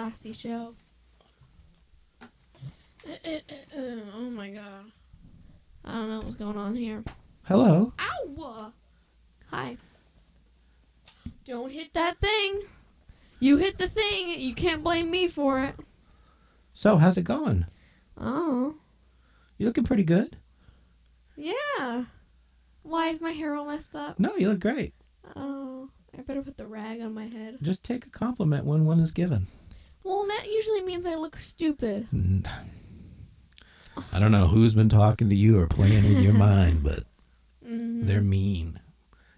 Very classy show. Oh my god. I don't know what's going on here. Hello. Ow! Hi. Don't hit that thing. You hit the thing. You can't blame me for it. So, how's it going? Oh. You looking pretty good? Yeah. Why is my hair all messed up? No, you look great. Oh. I better put the rag on my head. Just take a compliment when one is given. Well, that usually means I look stupid. I don't know who's been talking to you or playing with your mind, but Mhm. they're mean.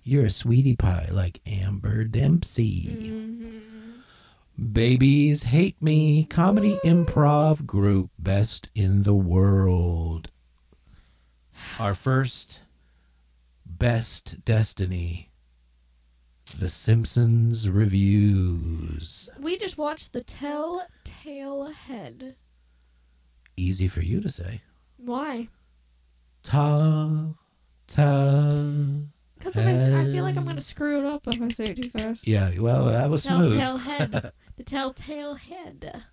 You're a sweetie pie like Amber Dempsey. Mhm. Babies Hate Me comedy improv group best in the world. Our first best destiny. The Simpsons reviews. We just watched the Telltale Head. Easy for you to say. Why? Ta ta. Because I feel like I'm going to screw it up if I say it too fast. Yeah, well, that was smooth. Telltale Head. the Telltale Head.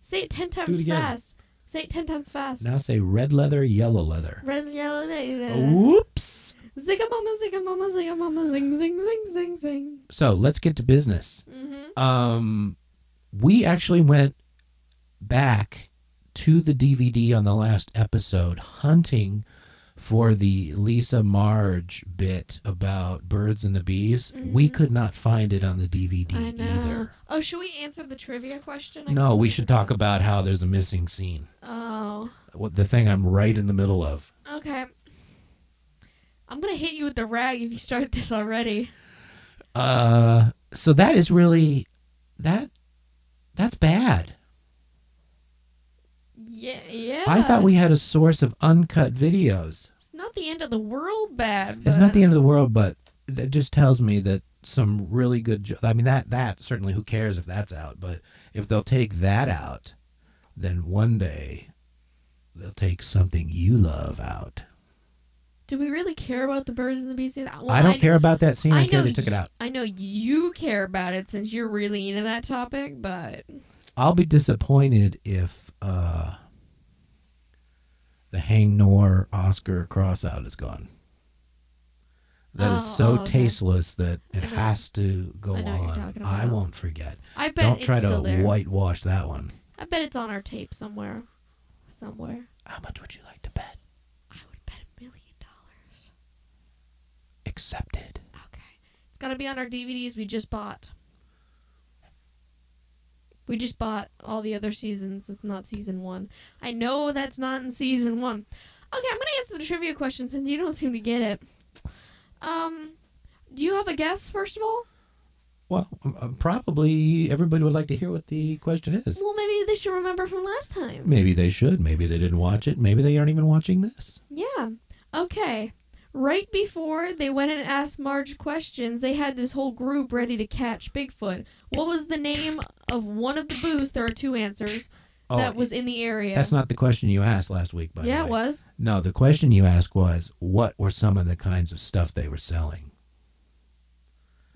Say it ten times it fast. Say it ten times fast. Now say red leather, yellow leather. Red, yellow, yellow. Whoops. Zigga mama, zigga mama, zigga mama, zing, zing, zing, zing, zing. So let's get to business. Mm-hmm. Um, we actually went back to the DVD on the last episode, hunting for the Lisa Marge bit about birds and the bees. We could not find it on the DVD I know. either. Oh, should we answer the trivia question? I No, we should talk about how there's a missing scene. Oh, What the thing I'm right in the middle of. okay. I'm gonna hit you with the rag if you start this already. Uh, so that is really that. That's bad. Yeah, yeah. I thought we had a source of uncut videos. It's not the end of the world, bad. It's not the end of the world, but that just tells me that some really good. I mean, that that certainly. Who cares if that's out? But if they'll take that out, then one day they'll take something you love out. Do we really care about the birds and the bees? Well, I don't care about that scene. I, care they took it out. I know you care about it since you're really into that topic, but I'll be disappointed if uh, the Hang Nor Oscar crossout is gone. That is Oh, so oh, okay. tasteless that it has to go I know what you're on. I won't forget. I bet Don't try to whitewash that one. I bet it's on our tape somewhere. Somewhere. How much would you like to bet? I would bet a million dollars. Accepted. Okay. It's gotta be on our DVDs we just bought. We just bought all the other seasons. It's not season one. I know that's not in season one. Okay, I'm gonna answer the trivia question since you don't seem to get it. Um, do you have a guess first of all? Well, uh, probably everybody would like to hear what the question is. Well, maybe they should remember from last time. Maybe they should. Maybe they didn't watch it. Maybe they aren't even watching this. Yeah. Okay. Right before they went and asked Marge questions, they had this whole group ready to catch Bigfoot. What was the name of one of the booths? There are two answers. Oh, that was in the area. Oh, That's not the question you asked last week, by yeah, it was. No, the question you asked was what were some of the kinds of stuff they were selling?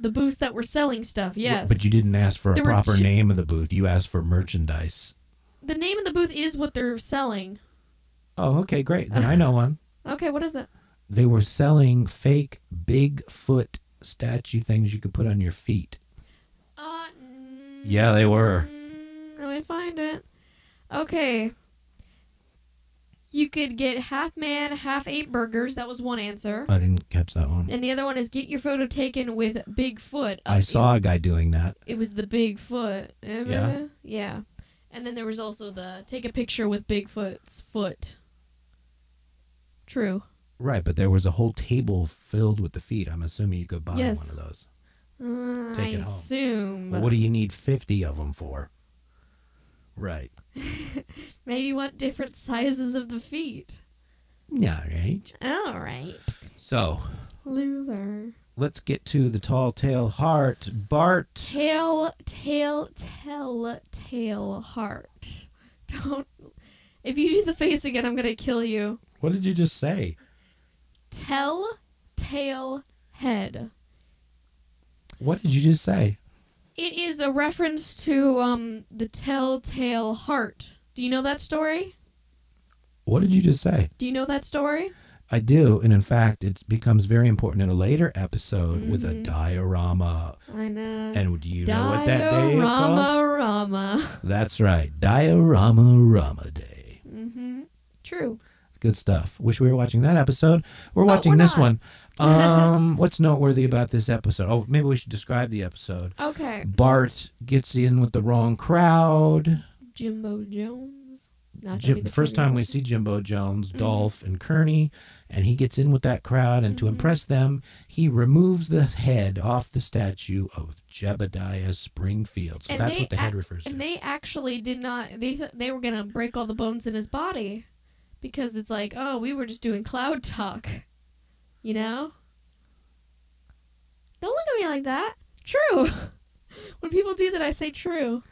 The booths that were selling stuff, yes. But you didn't ask for a There proper name of the booth. You asked for merchandise. the name of the booth is what they're selling. Oh, okay, great. Then I know one. Okay, what is it? They were selling fake Bigfoot statue things you could put on your feet. Uh, Yeah, they were. let me find it. Okay. You could get half man, half ape burgers. That was one answer. I didn't catch that one. And the other one is get your photo taken with Bigfoot. I saw a guy doing that. It was the Bigfoot. Yeah? Yeah. And then there was also the take a picture with Bigfoot's foot. True. Right, but there was a whole table filled with the feet. I'm assuming you could buy Yes. one of those. Uh, Take I it home. assume. Well, what do you need 50 of them for? Right. Maybe you want different sizes of the feet. Yeah, right. All right. So Loser. let's get to the tall tale heart. Bart. Tail, tail, tell, tail, heart. Don't. If you do the face again, I'm gonna kill you. What did you just say? Tell, tail, head. What did you just say? It is a reference to um the Telltale Heart. Do you know that story? What did you just say? Do you know that story? I do, and in fact, it becomes very important in a later episode with a Mhm. diorama. I know. And do you know what that day is called? Diorama Rama. That's right, Diorama Rama Day. Mm-hmm. True. Good stuff. Wish we were watching that episode. We're Oh, watching we're this not. one. Um, what's noteworthy about this episode? Oh, maybe we should describe the episode. Okay. Bart gets in with the wrong crowd. Jimbo Jones. Not Jim, the first time we see Jimbo Jones, Dolph, and Kearney, and he gets in with that crowd, and to Mhm. impress them, he removes the head off the statue of Jebediah Springfield. So And that's what the head refers to. And they actually did not. They th- they were gonna break all the bones in his body, because it's like, oh, we were just doing cloud talk, you know. Don't look at me like that. True. when people do that, I say true.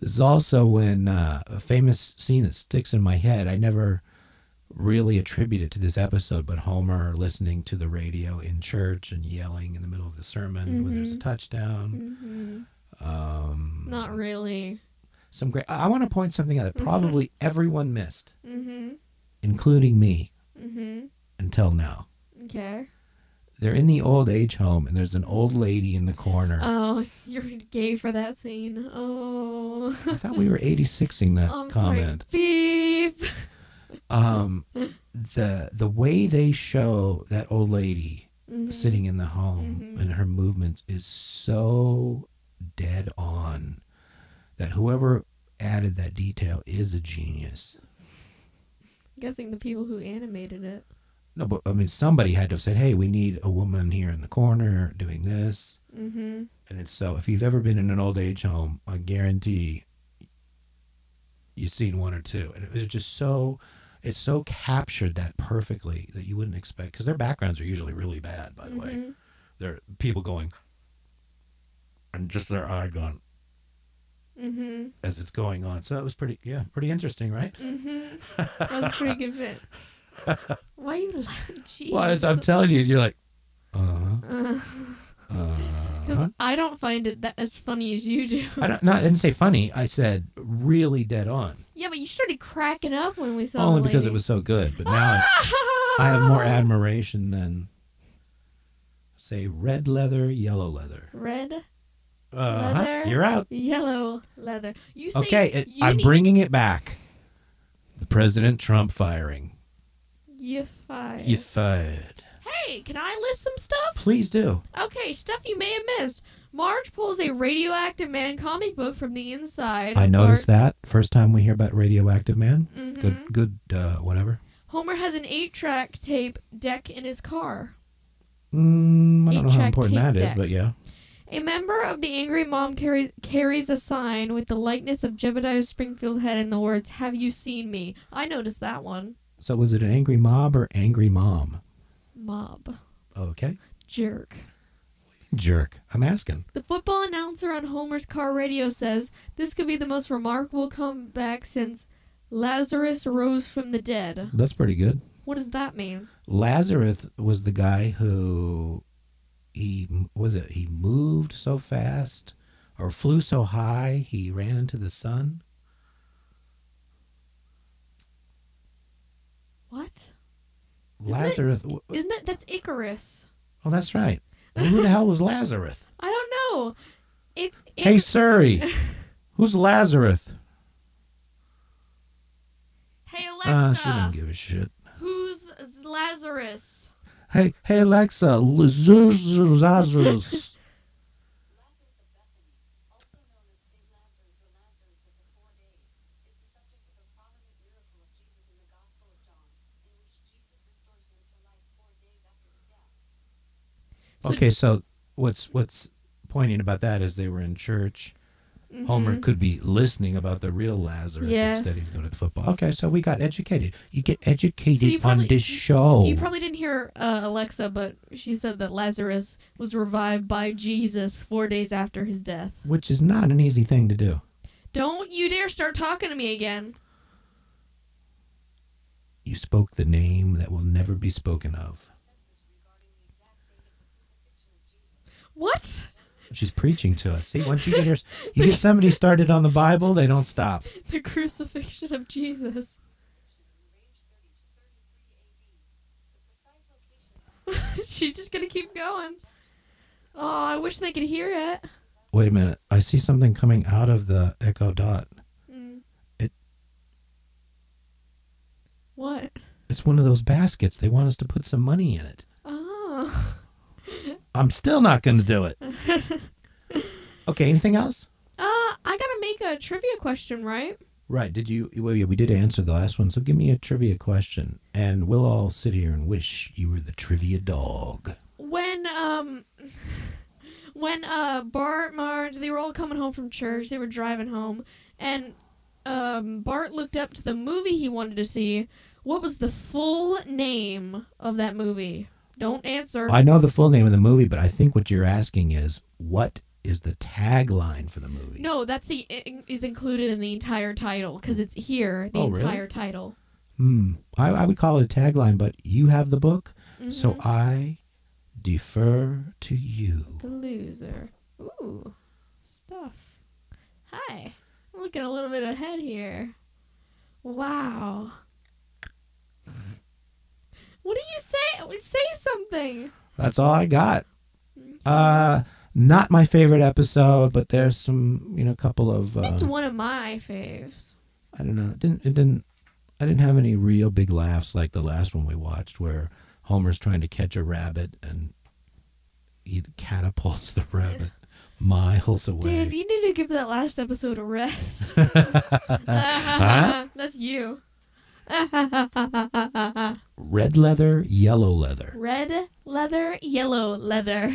This is also when uh, a famous scene that sticks in my head. I never really attribute it to this episode, but Homer listening to the radio in church and yelling in the middle of the sermon when there's a Mhm. touchdown. hmm Um, Not really. some great. I want to point something out that probably everyone missed, Mm-hmm. Including me Mm-hmm. until now. Okay. They're in the old age home, and there's an old lady in the corner. Oh, you're gay for that scene. Oh. I thought we were 86ing that I'm comment. sorry. Beep. Um, the the way they show that old lady Mhm. sitting in the home Mhm. and her movements is so dead on that whoever added that detail is a genius. Guessing the people who animated it. No, but I mean, somebody had to have said, "Hey, we need a woman here in the corner doing this." Mm-hmm. And it's so. If you've ever been in an old age home, I guarantee you've seen one or two, and it's just so. It's so captured that perfectly that you wouldn't expect because their backgrounds are usually really bad. By the way, Mm-hmm. they're people going, and just their eye going Mm-hmm. as it's going on. So it was pretty, yeah, pretty interesting, right? Mm-hmm. That was a pretty good fit. Why you laughing? Well, as I'm telling you, you're like, uh, Because uh-huh. I don't find it that as funny as you do. I don't. Not, I didn't say funny. I said really dead on. yeah, but you started cracking up when we saw. Only because it was so good. But now I, I have more admiration than say red leather, yellow leather. red, Uh, Leather. You're out. yellow leather. You say Okay, it, you I'm need- bringing it back. The President Trump firing. You fired. You fired. Hey, can I list some stuff? Please do. Okay, stuff you may have missed. Marge pulls a radioactive man comic book from the inside. I noticed that first time we hear about Radioactive Man. hmm Good, good, uh, whatever. Homer has an eight-track tape deck in his car. Mm, I don't know how important that is, deck. but yeah. A member of the angry mom carry, carries a sign with the likeness of Jebediah Springfield head and the words "Have you seen me?" I noticed that one. So was it an angry mob or angry mom? Mob Okay. jerk. Jerk. I'm asking. The football announcer on Homer's car radio says this could be the most remarkable comeback since Lazarus rose from the dead. That's pretty good. What does that mean? Lazarus was the guy who he was it he moved so fast or flew so high he ran into the sun. What? Lazarus. Isn't that that's Icarus? Oh, that's right. Well, who the hell was Lazarus? I don't know. It, it Hey, Siri. Who's Lazarus? Hey Alexa. Ah, she didn't give a shit. who's Lazarus? Hey, hey, Alexa. Lazarus. Okay, so what's what's pointing about that is they were in church. Homer could be listening about the real Lazarus Mm-hmm. Yes. instead he's going to the football. Okay, so we got educated. You get educated So you probably- on this show. You probably didn't hear uh, Alexa, but she said that Lazarus was revived by Jesus four days after his death. which is not an easy thing to do. Don't you dare start talking to me again. You spoke the name that will never be spoken of. What? She's preaching to us. See, once you get her, you get somebody started on the Bible, they don't stop. The crucifixion of Jesus. She's just gonna keep going. Oh, I wish they could hear it. Wait a minute. I see something coming out of the Echo Dot. Mm. It- What? It's one of those baskets. They want us to put some money in it. I'm still not going to do it. Okay, anything else? Uh, I gotta make a trivia question, right? Right. Did you? Well, yeah, we did answer the last one. So give me a trivia question, and we'll all sit here and wish you were the trivia dog. When um, when uh Bart, Marge, they were all coming home from church. They were driving home, and um Bart looked up to the movie he wanted to see. What was the full name of that movie? Don't answer. I know the full name of the movie, but I think what you're asking is what is the tagline for the movie? No, that's the is included in the entire title because it's here. The Oh, really? entire title. Hmm. I, I would call it a tagline, but you have the book, so Mhm. I defer to you. the loser. Ooh, stuff. Hi, I'm looking a little bit ahead here. Wow. What do you say? Say something. That's all I got. Uh, not my favorite episode, but there's some, you know, a couple of. Uh, It's one of my faves. I don't know. It didn't. It didn't. I didn't have any real big laughs like the last one we watched, where Homer's trying to catch a rabbit and he catapults the rabbit miles away. Dude, you need to give that last episode a rest. Huh? That's you. Red leather, yellow leather. Red leather, yellow leather.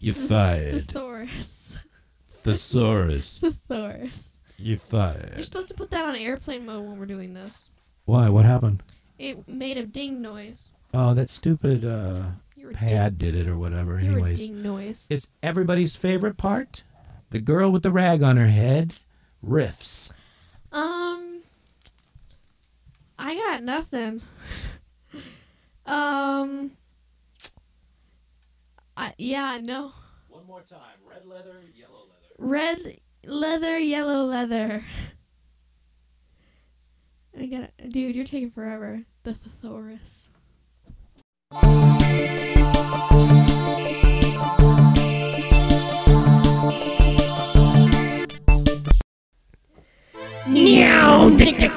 You fired. Thesaurus. Thesaurus. Thesaurus. You fired. You're supposed to put that on airplane mode when we're doing this. Why? What happened? It made a ding noise. Oh, that stupid uh, You're pad did it or whatever. You're a Anyways, ding noise. it's everybody's favorite part. The girl with the rag on her head riffs. Um, I got nothing. um, I yeah, no. One more time. Red leather, yellow leather. Red leather, yellow leather. I got it, dude. You're taking forever. The thesaurus. Meow, tick, tick,